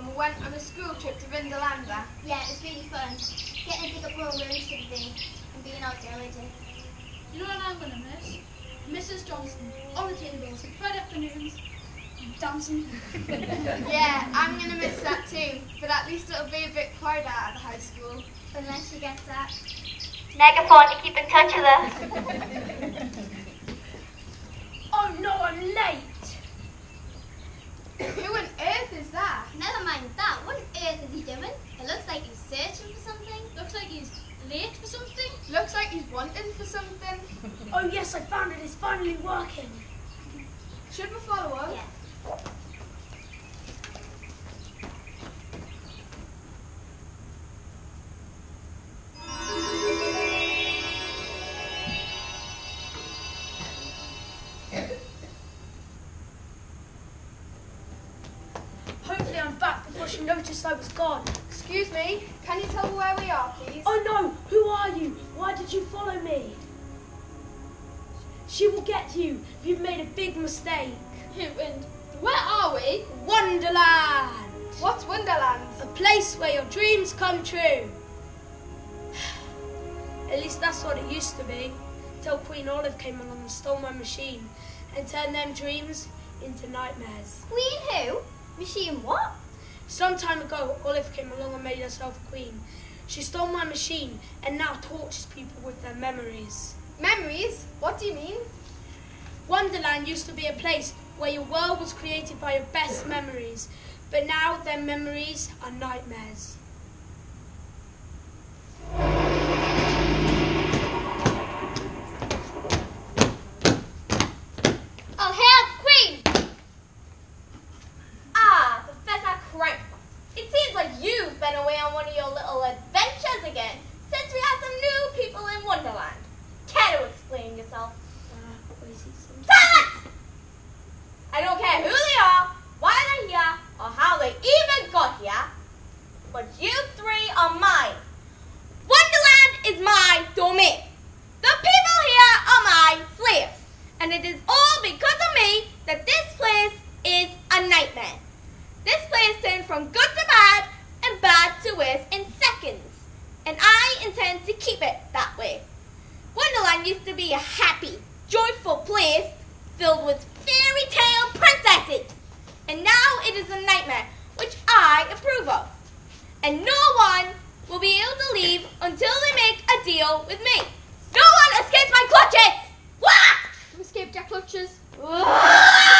when we went on a school trip to Vindolanda? Yeah, it was really fun. Getting to dig up more rooms for the day and being out diligent. You know what I'm going to miss? Mrs. Johnson, on the tables, Friday afternoons, dancing. yeah, I'm going to miss that too, but at least it'll be a bit quieter at the high school. Unless she gets that. Megaphone to keep in touch with us. oh no, I'm late. Who on earth is that? Never mind that. What on earth is he doing? It looks like he's searching for something. Looks like he's late for something. Looks like he's wanting for something. oh yes, I found it. It's finally working. Should we follow up? Yeah. Hopefully she noticed I was gone. Excuse me, can you tell me where we are, please? Oh no, who are you? Why did you follow me? She will get you. If you've made a big mistake. And where are we? Wonderland. What's Wonderland? A place where your dreams come true. At least that's what it used to be. Till Queen Olive came along and stole my machine and turned them dreams into nightmares. Queen who? Machine what? Some time ago, Olive came along and made herself queen. She stole my machine and now tortures people with their memories. Memories? What do you mean? Wonderland used to be a place where your world was created by your best memories, but now their memories are nightmares. Oh, hail Queen! Ah, Professor Crankpot. It seems like you've been away on one of your little adventures again since we had some new people in Wonderland. Care to explain yourself? Silence! I don't care who they are, why they're here, or how they even got here, but you three are mine. Wonderland is my domain. The people here are my slaves, and it is all because of me that this place is a nightmare. This place turns from good to bad and bad to worse in seconds, and I intend to keep it that way. Wonderland used to be a happy, joyful place filled with fairy tale princesses, and now it is a nightmare which I approve of. And no one will be able to leave until they make a deal with me. No one escapes my clutches! What? You escaped your clutches. Not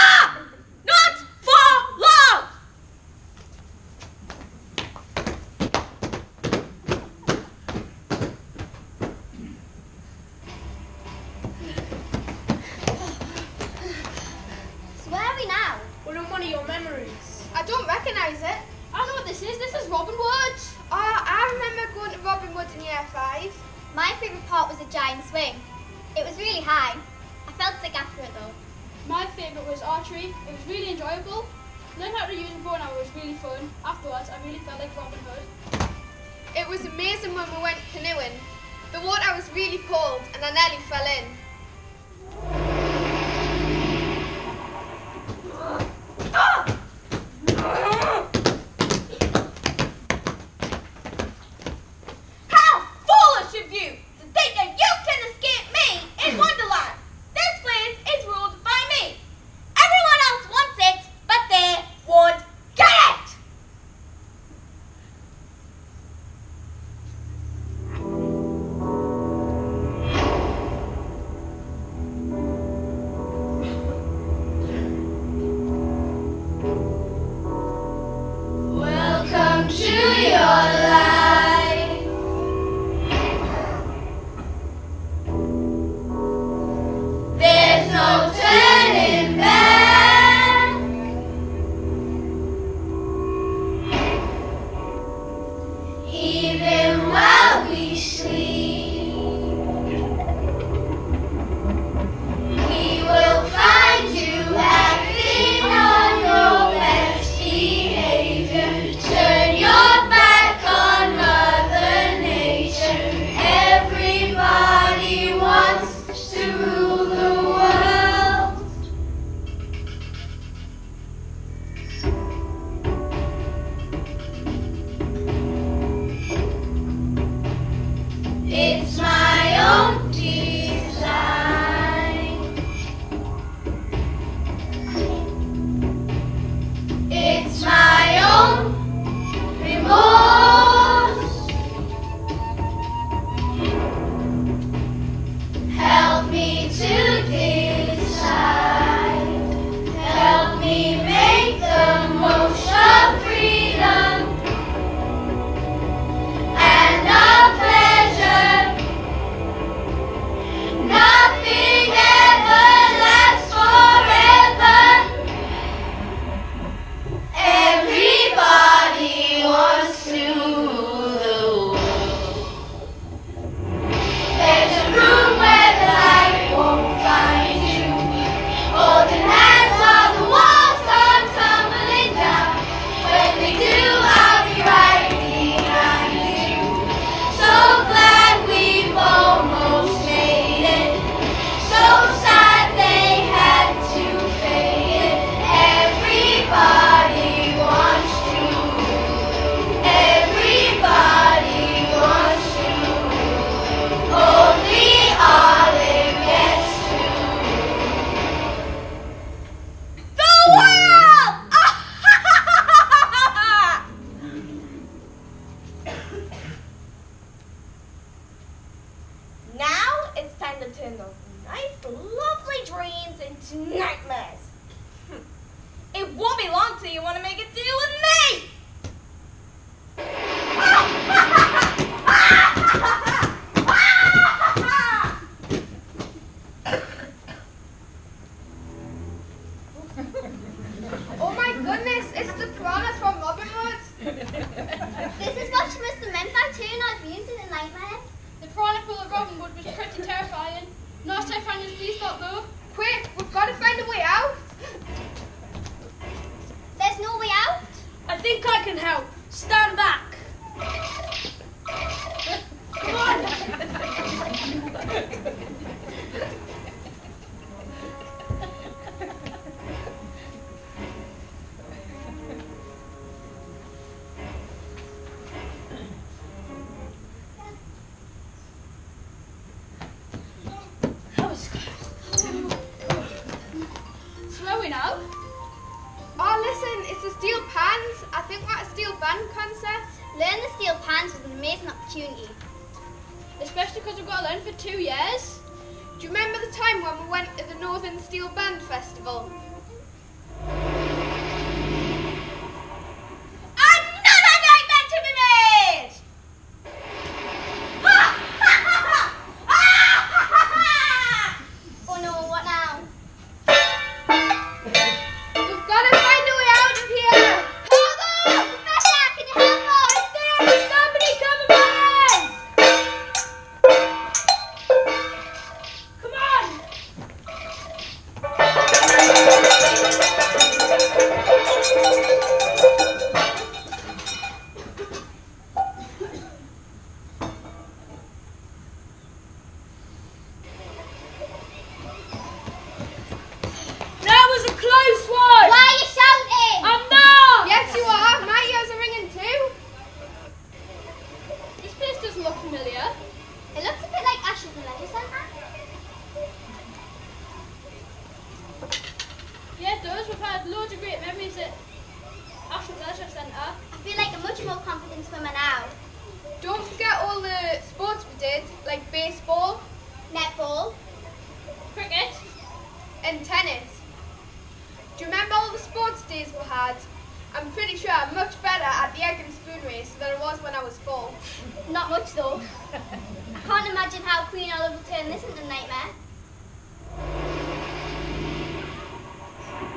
Not much though. I can't imagine how Queen Olive will turn this into a nightmare.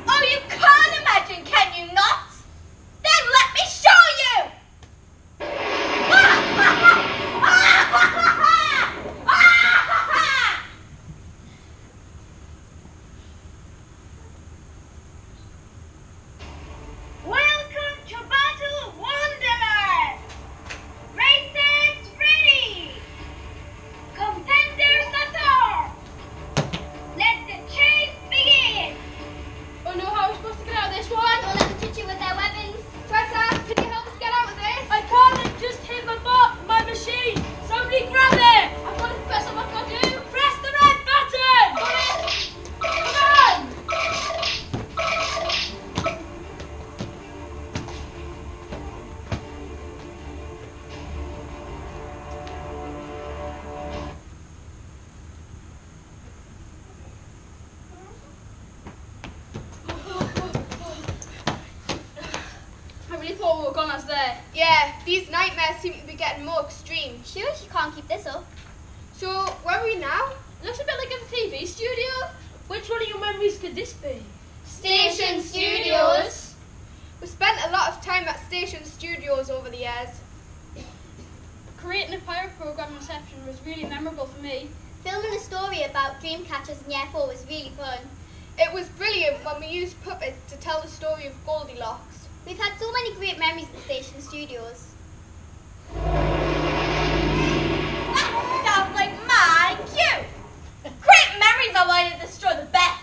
Oh, you can't imagine, can you not? there. Yeah, these nightmares seem to be getting more extreme. Sure, she can't keep this up. So, where are we now? Looks a bit like a TV studio. Which one of your memories could this be? Station Studios. We spent a lot of time at Station Studios over the years. Creating a pirate program reception was really memorable for me. Filming a story about dream catchers in Year 4 was really fun. It was brilliant when we used puppets to tell the story of Goldilocks. We've had so many great memories at the station studios. That sounds like my cue! Great memories are why they destroy the best!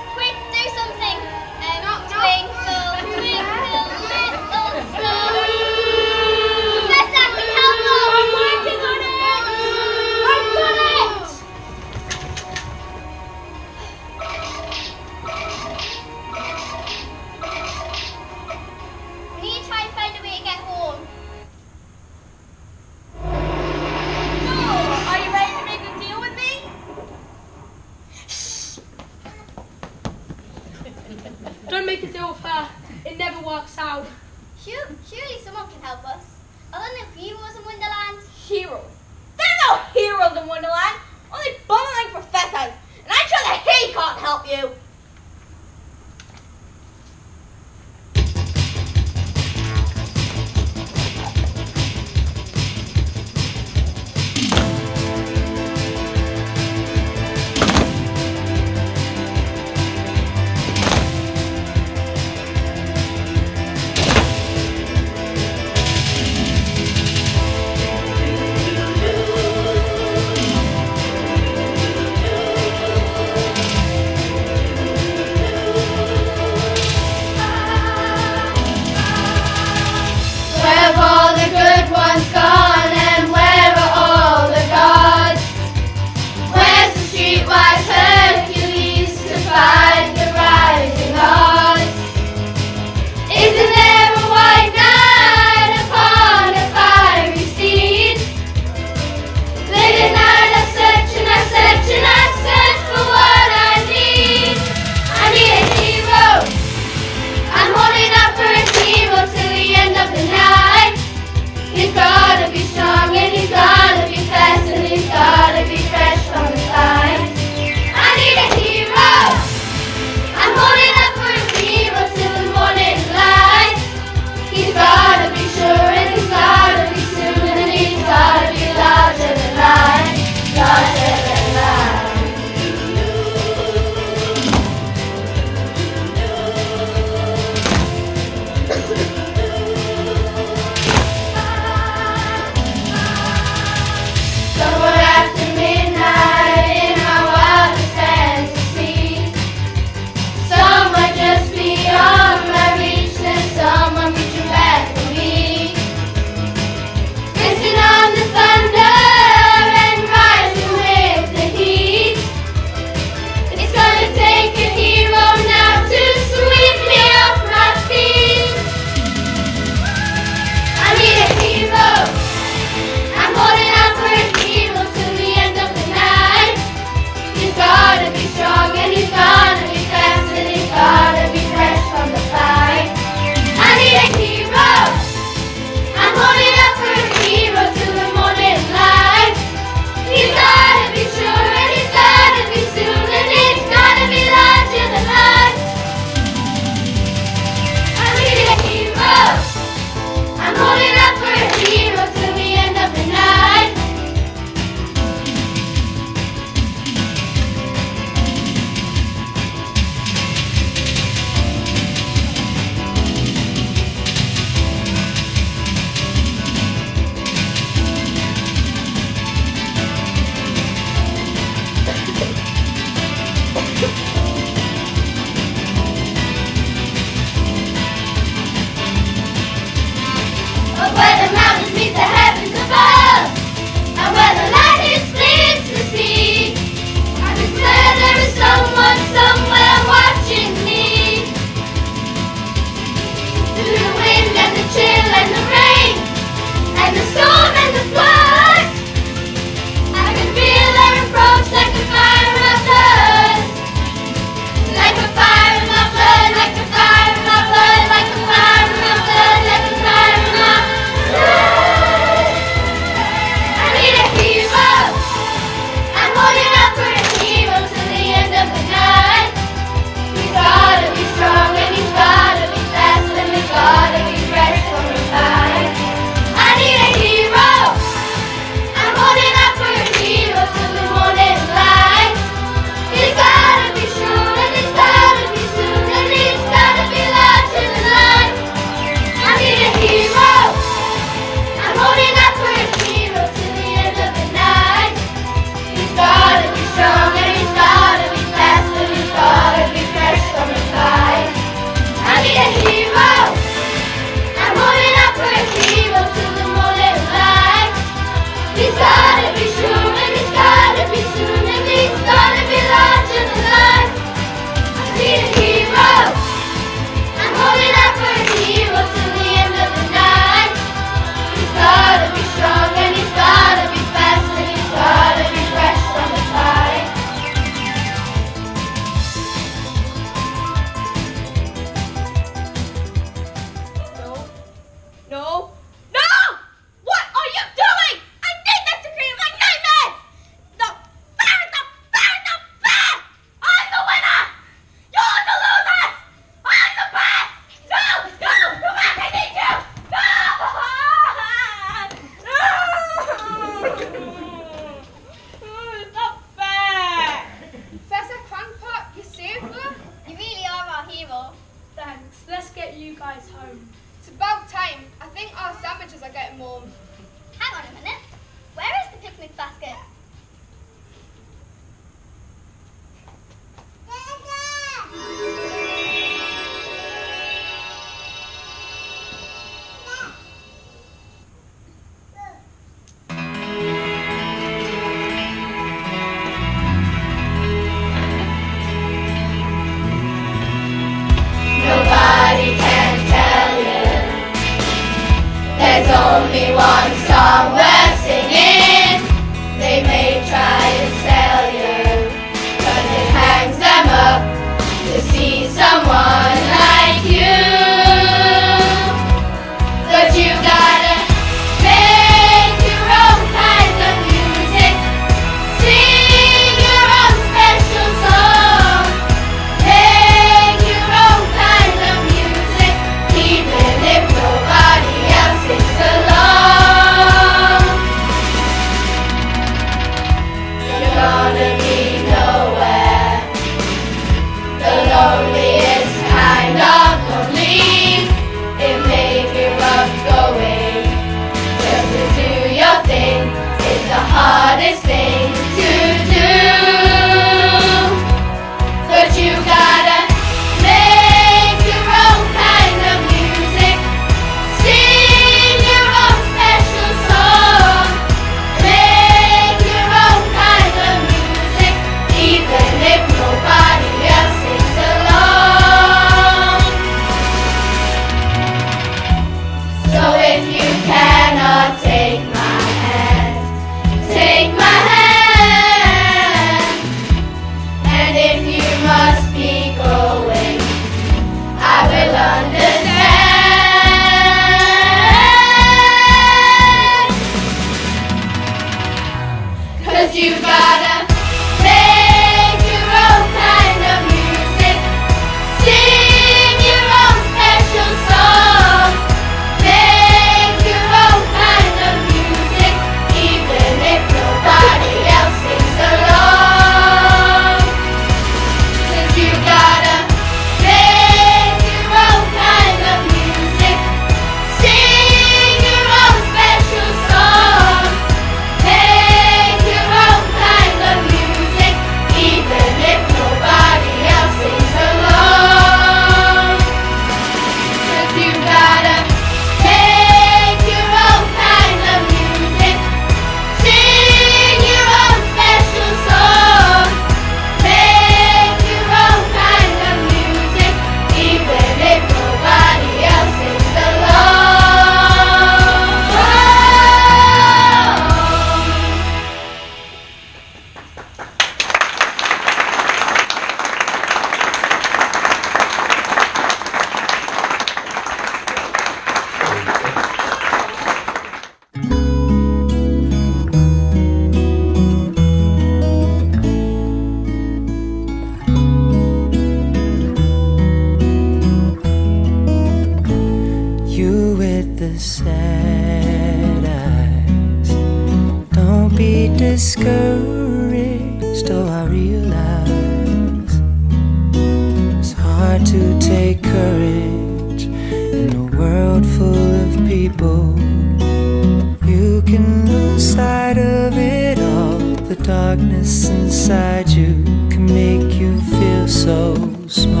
So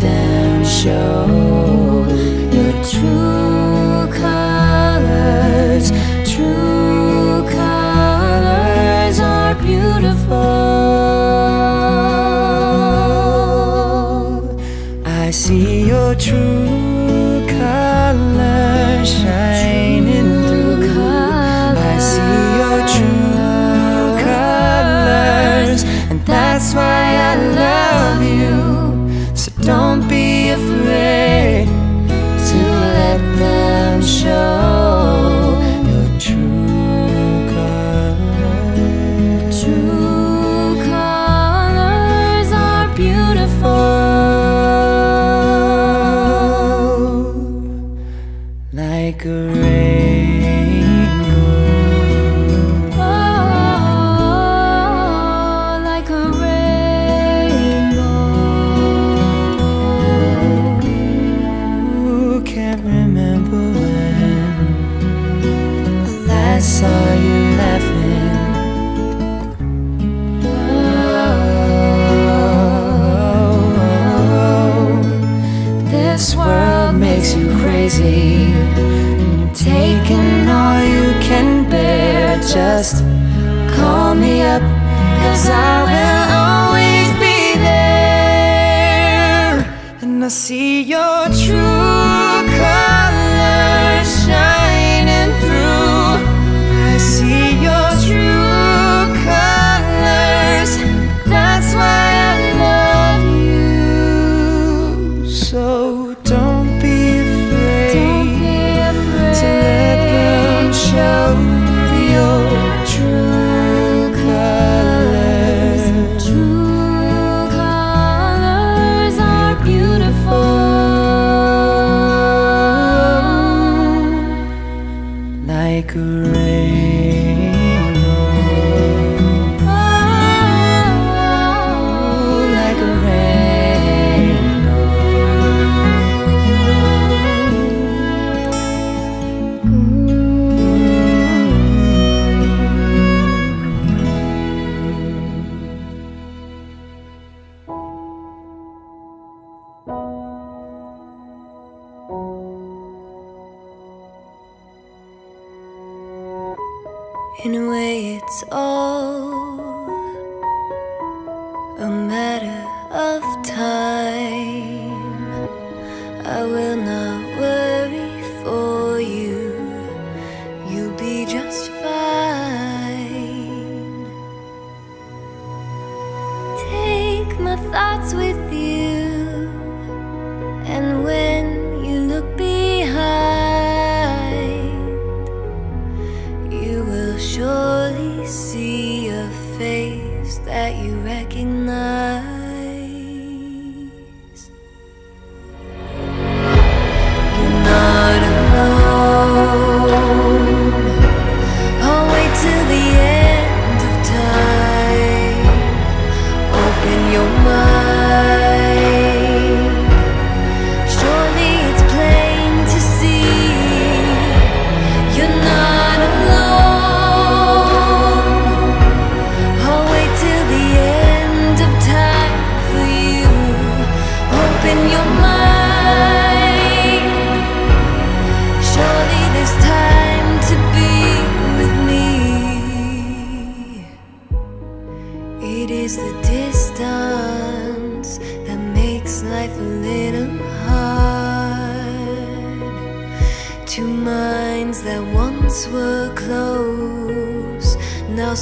them show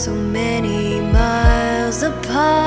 so many miles apart.